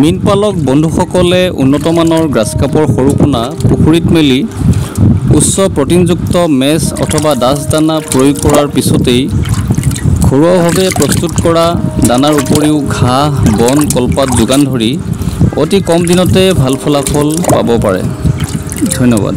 মীনপালক বন্ধুসকলে উন্নতমানৰ গ্ৰাছকাপৰ সৰু পোনা পুখুৰীত মেলি উচ্চ প্ৰটিনযুক্ত মেচ অথবা ডাছ দানা প্ৰয়োগ কৰাৰ পিছতেই ঘৰুৱাভাৱে প্ৰস্তুত কৰা দানাৰ উপৰিও ঘাঁহ বন কলপাত যোগান ধৰি অতি কম দিনতে ভাল ফলাফল পাব পাৰে। ধন্যবাদ।